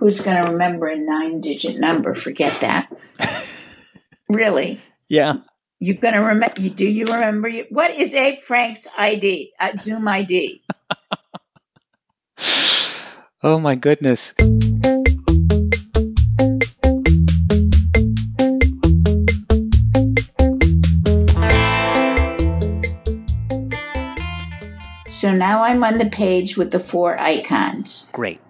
Who's going to remember a nine digit number? Forget that. really? Yeah. You're going to remember. Do you remember? You, what is Abe Frank's ID? Uh, Zoom ID. oh my goodness. So now I'm on the page with the four icons. Great.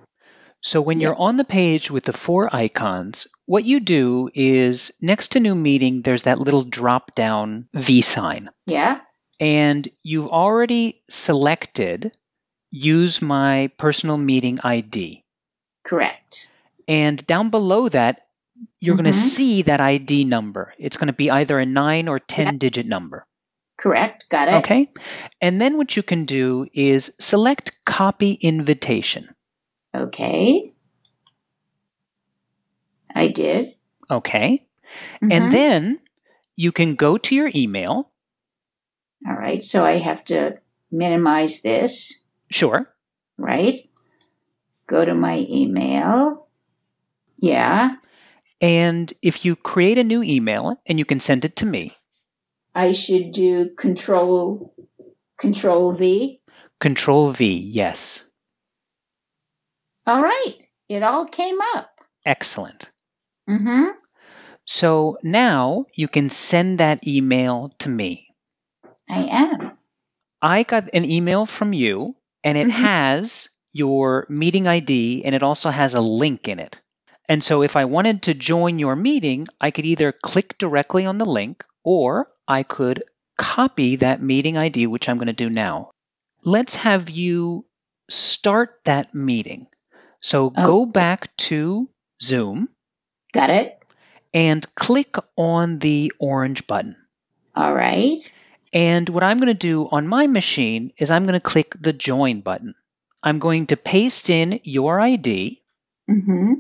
So when you're on the page with the four icons, what you do is next to new meeting, there's that little drop down V sign. Yeah. And you've already selected use my personal meeting ID. Correct. And down below that, you're going to mm-hmm. see that ID number. It's going to be either a nine or 10 Yeah. digit number. Correct. Got it. Okay. And then what you can do is select copy invitation. Okay. I did. Okay. Mhm. And then you can go to your email. All right. So I have to minimize this, Sure. right? Go to my email. Yeah. And if you create a new email and you can send it to me, I should do control control V. control V, yes. All right. It all came up. Excellent. Mm-hmm. So now you can send that email to me. I am. I got an email from you and it Mhm. has your meeting ID and it also has a link in it. And so if I wanted to join your meeting, I could either click directly on the link or I could copy that meeting ID, which I'm going to do now. Let's have you start that meeting. So Oh. go back to Zoom Got it. and click on the orange button. All right. And what I'm going to do on my machine is I'm going to click the join button. I'm going to paste in your ID Mm-hmm.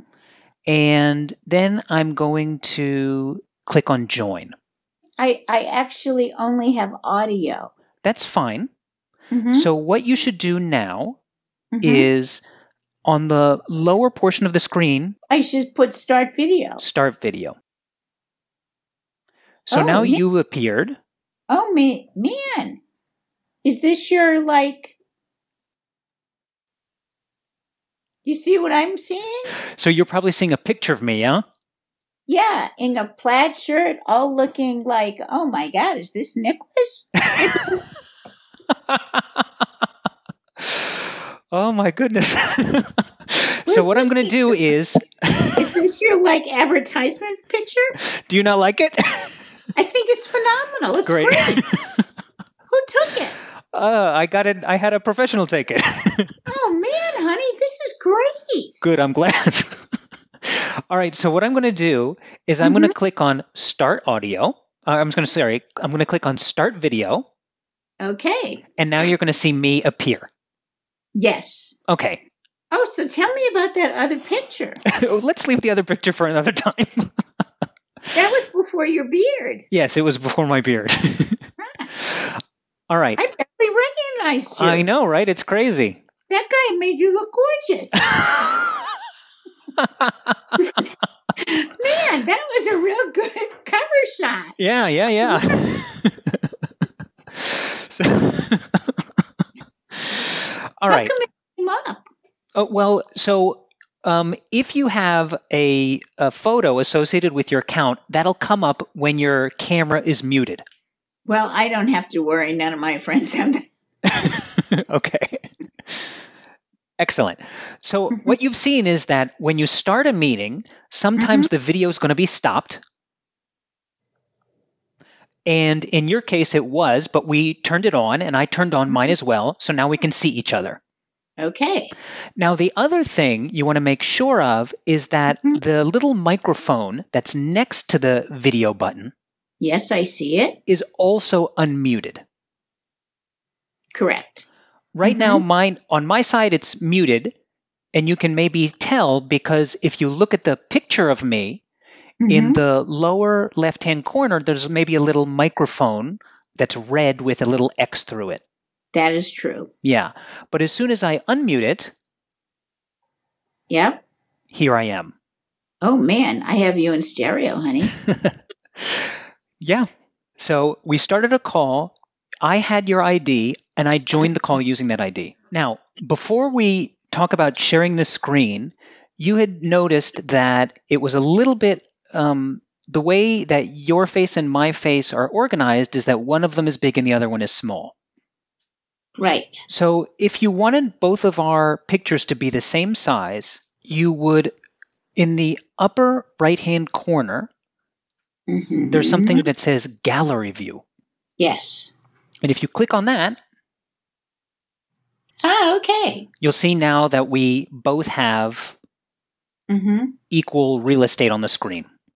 and then I'm going to click on join. I I actually only have audio. That's fine. Mm-hmm. So, what you should do now Mhm. is on the lower portion of the screen, I should put start video. start video. So Oh, now yeah. you appeared. Oh me man. Is this your like You see what I'm seeing? So you're probably seeing a picture of me, huh? Yeah, in a plaid shirt, all looking like, oh my god, is this Nicholas? oh my goodness. so what I'm going to do is Is this your like advertisement picture? do you not like it? I think it's phenomenal. It's Great. great. Who took it? Uh, I got it. I had a professional take it. Oh man, honey, this is great. Good. I'm glad. All right. So what I'm going to do is I'm going to click on Start Audio. Uh, I'm going to sorry. I'm going to click on Start Video, Okay. and now you're going to see me appear. Yes. Okay. Oh, so tell me about that other picture. Let's leave the other picture for another time. That was before your beard. yes, it was before my beard. All right. I barely recognized you. I know, right? It's crazy. That guy made you look gorgeous. Man, that was a real good cover shot. Yeah, yeah, yeah. so, all How right. up? Oh, well, so um, if you have a, a photo associated with your account, that'll come up when your camera is muted. Well, I don't have to worry. None of my friends have that. okay. Excellent. So, what you've seen is that when you start a meeting, sometimes the video is going to be stopped. And in your case, it was, but we turned it on and I turned on mine as well. So now we can see each other. Okay. Now, the other thing you want to make sure of is that Mhm. the little microphone that's next to the video button Yes, I see it. is also unmuted. Correct. Right now, Mhm. mine on my side, it's muted, and you can maybe tell because if you look at the picture of me in Mhm. the lower left hand corner, there's maybe a little microphone that's red with a little X through it. that is true. Yeah. But as soon as I unmute it, Yep. here I am. Oh man, I have you in stereo, honey. yeah. So we started a call. I had your ID and I joined the call using that ID. Now, before we talk about sharing the screen, you had noticed that it was a little bit um, the way that your face and my face are organized is that one of them is big and the other one is small. Right. So if you wanted both of our pictures to be the same size, you would, in the upper right hand corner, Mhm. there's something that says gallery view. Yes. And if you click on that, Ah, okay. you'll see now that we both have Mm-hmm. equal real estate on the screen.